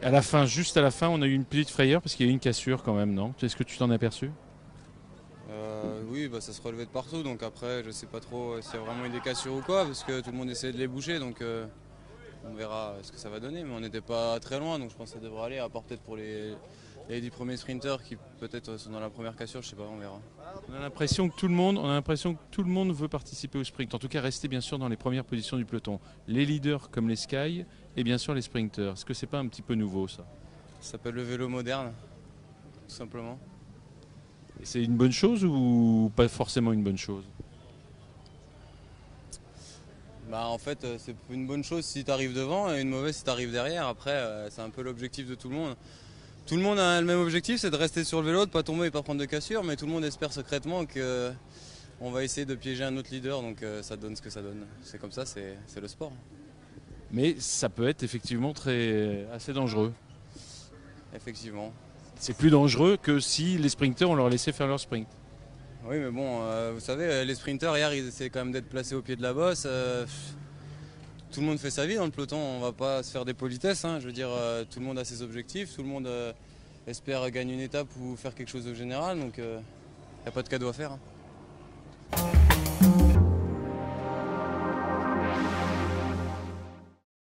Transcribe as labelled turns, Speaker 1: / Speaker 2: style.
Speaker 1: À la fin, juste à la fin, on a eu une petite frayeur parce qu'il y a eu une cassure quand même, non? Est-ce que tu t'en as aperçu?
Speaker 2: Euh, oui, bah, ça se relevait de partout, donc après, je sais pas trop s'il y a vraiment eu des cassures ou quoi, parce que tout le monde essayait de les boucher, donc euh, on verra ce que ça va donner. Mais on n'était pas très loin, donc je pense que ça devrait aller, à part peut-être pour les, les 10 premiers sprinters qui peut-être sont dans la première cassure, je sais pas, on verra.
Speaker 1: On a l'impression que tout le monde, on a l'impression que tout le monde veut participer au sprint. En tout cas, rester bien sûr dans les premières positions du peloton. Les leaders comme les Sky et bien sûr les sprinters. Est-ce que c'est pas un petit peu nouveau ça?
Speaker 2: Ça s'appelle le vélo moderne, tout simplement.
Speaker 1: Et C'est une bonne chose ou pas forcément une bonne chose?
Speaker 2: Bah en fait euh, c'est une bonne chose si tu arrives devant et une mauvaise si tu arrives derrière. Après euh, c'est un peu l'objectif de tout le monde. Tout le monde a le même objectif, c'est de rester sur le vélo, de pas tomber et pas prendre de cassure, mais tout le monde espère secrètement que on va essayer de piéger un autre leader, donc euh, ça donne ce que ça donne. C'est comme ça, c'est le sport.
Speaker 1: Mais ça peut être effectivement très assez dangereux.
Speaker 2: Effectivement.
Speaker 1: C'est plus dangereux que si les sprinters on leur laissait faire leur sprint.
Speaker 2: Oui mais bon, euh, vous savez, les sprinters hier ils essaient quand même d'être placés au pied de la bosse. euh, pff, tout le monde fait sa vie dans le peloton, on va pas se faire des politesses. hein. Je veux dire, euh, tout le monde a ses objectifs, tout le monde euh, espère gagner une étape ou faire quelque chose au général, donc il n'y a pas de cadeau à faire. hein.